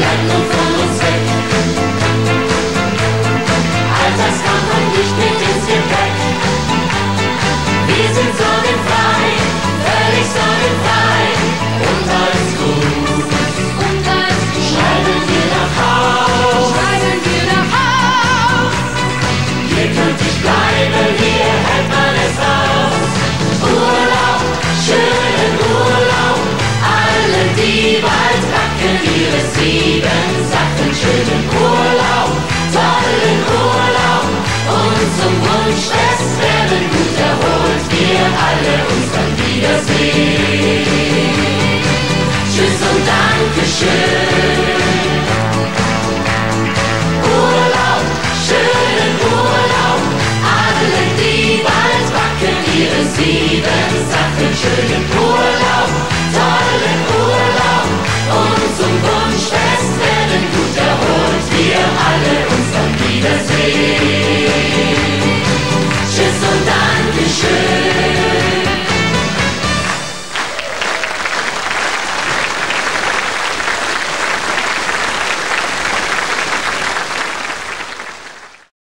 bleibt